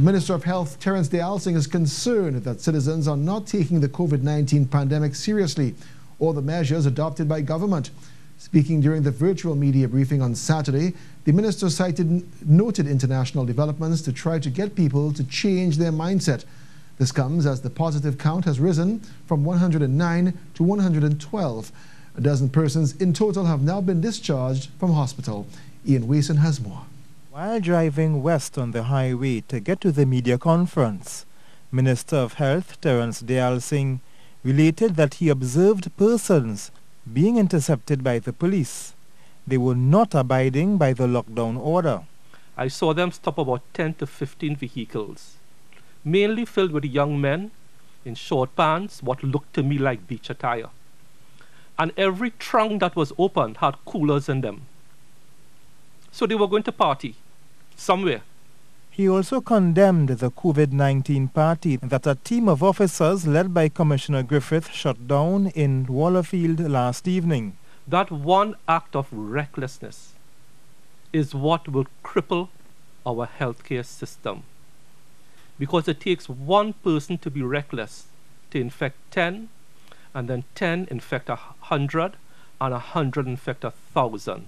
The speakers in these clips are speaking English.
Minister of Health Terrence Deyalsingh is concerned that citizens are not taking the COVID-19 pandemic seriously or the measures adopted by government. Speaking during the virtual media briefing on Saturday, the minister cited noted international developments to try to get people to change their mindset. This comes as the positive count has risen from 109 to 112. A dozen persons in total have now been discharged from hospital. Ian Wason has more. While driving west on the highway to get to the media conference, Minister of Health Terrence Deyalsingh related that he observed persons being intercepted by the police. They were not abiding by the lockdown order. I saw them stop about 10 to 15 vehicles, mainly filled with young men in short pants, what looked to me like beach attire. And every trunk that was opened had coolers in them. So they were going to party somewhere. He also condemned the COVID-19 party that a team of officers led by Commissioner Griffith shut down in Wallerfield last evening. That one act of recklessness is what will cripple our healthcare system. Because it takes one person to be reckless to infect 10, and then 10 infect a 100, and a 100 infect a 1,000.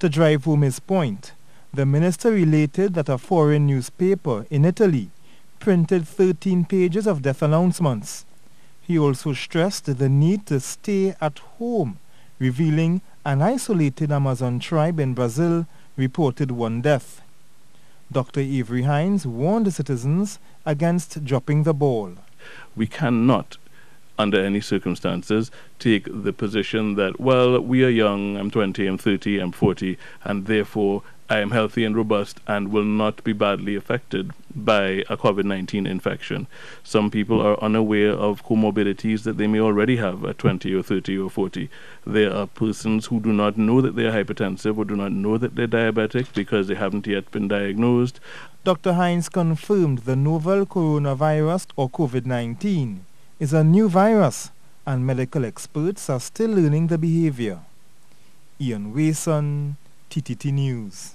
To drive home his point, the minister related that a foreign newspaper in Italy printed 13 pages of death announcements. He also stressed the need to stay at home, revealing an isolated Amazon tribe in Brazil reported one death. Dr. Avery Hinds warned citizens against dropping the ball. We cannot under any circumstances, take the position that, well, we are young, I'm 20, I'm 30, I'm 40, and therefore I am healthy and robust and will not be badly affected by a COVID 19 infection. Some people are unaware of comorbidities that they may already have at 20 or 30 or 40. There are persons who do not know that they are hypertensive or do not know that they're diabetic because they haven't yet been diagnosed. Dr. Hinds confirmed the novel coronavirus or COVID 19 is a new virus and medical experts are still learning the behavior. Ian Wason, TTT News.